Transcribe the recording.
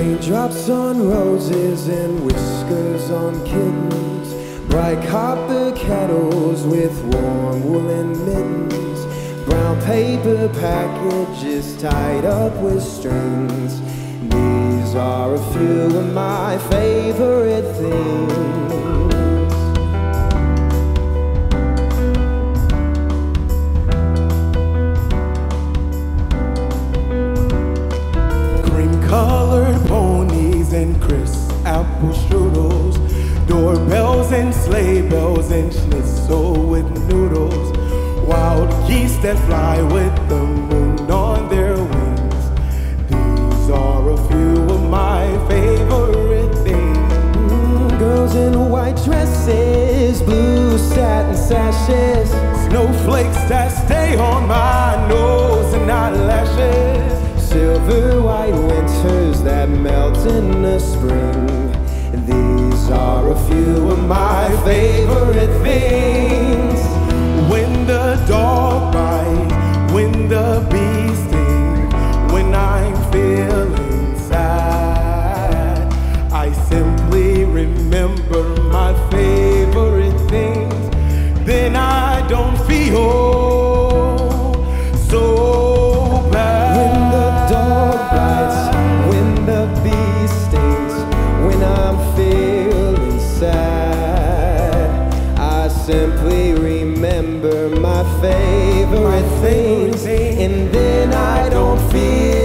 Raindrops on roses and whiskers on kittens. Bright copper kettles with warm woolen mittens. Brown paper packages tied up with strings. These are a few of my favorite things. Apple strudels. Doorbells and sleigh bells and schnitzel with noodles. Wild geese that fly with the moon on their wings. These are a few of my favorite things. Mm, girls in white dresses, blue satin sashes. Snowflakes that stay on my nose and eyelashes. Silver white winters that melt in the spring. These are a few of my favorite things. simply remember my favorite things, and then I don't feel.